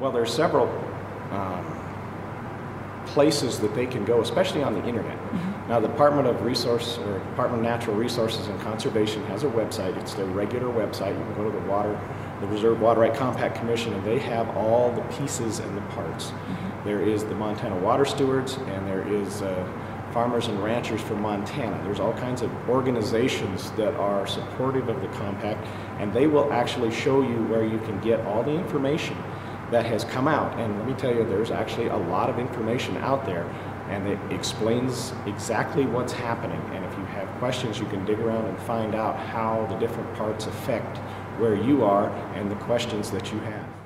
Well, there's several um, places that they can go, especially on the internet. Now, the Department of Resource or Department of Natural Resources and Conservation has a website. It's their regular website. You can go to the Water, the Reserve Water Right Compact Commission, and they have all the pieces and the parts. There is the Montana Water Stewards, and there is uh, Farmers and Ranchers for Montana. There's all kinds of organizations that are supportive of the compact, and they will actually show you where you can get all the information that has come out. And let me tell you, there's actually a lot of information out there, and it explains exactly what's happening. And if you have questions, you can dig around and find out how the different parts affect where you are and the questions that you have.